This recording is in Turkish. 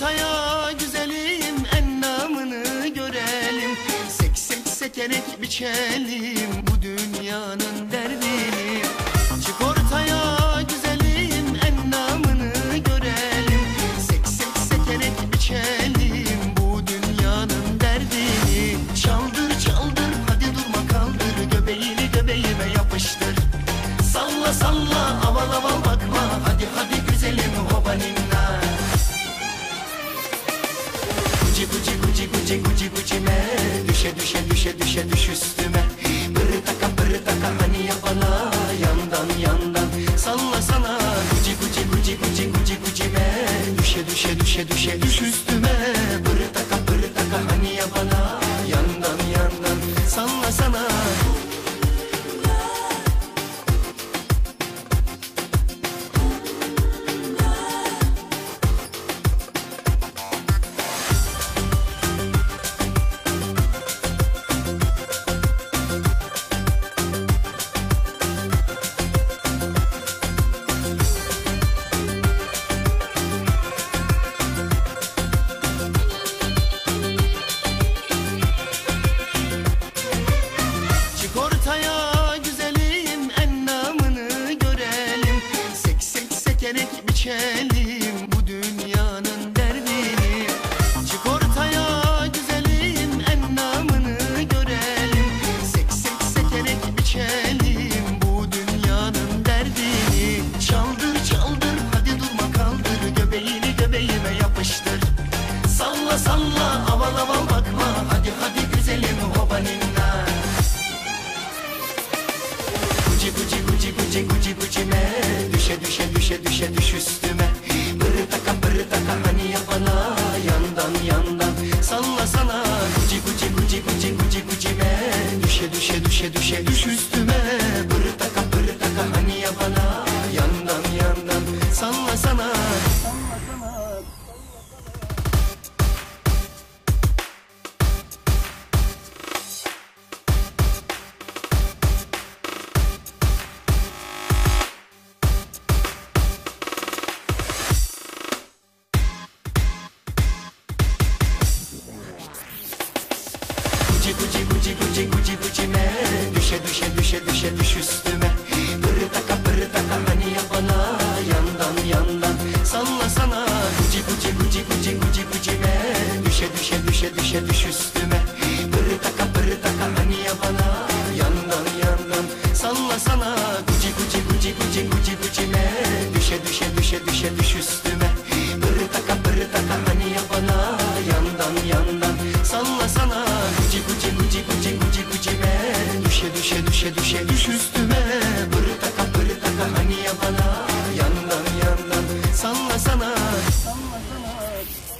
ortaya güzelim ennamını görelim. Seksek sekerek biçelim bu dünyanın de Düşe düşe düş üstüme. Bırı taka bırı taka hani ya bana? Yandan yandan. Salla sana. Guci guci guci guci guci gucime Düşe düşe düşe düşe düş üstüme. Bırı taka bırı taka hani ya bana? Yandan yandan. Salla sana biçelim bu dünyanın derdini Çık ortaya güzelim endamını görelim Sek sek sekerek biçelim bu dünyanın derdini Çaldır çaldır hadi durma kaldır göbeğini göbeğime yapıştır Salla salla aval aval bakma hadi hadi güzelim hobaninna Guci guci guci guci guci gucime Düşe düşe düşe düşe düş Düşe düşe düş üstüme guci guci guci gucime Düşe düşe düşe düşe düş üstüme. Bırı taka bırı taka hani ya bana. Yandan yandan salla sana. Guci guci guci guci guci gucime Düşe düşe düşe düşe düş üstüme. Bırı taka bırı taka hani ya bana. Yandan yandan salla sana. Guci guci guci guci guci gucime Düşe düşe düşe düşe düş üstüme. Bırı taka bırı taka hani düşe düşe düş üstüme. Bırtaka bırtaka hani ya bana? Yandan yandan salla sana Salla sana.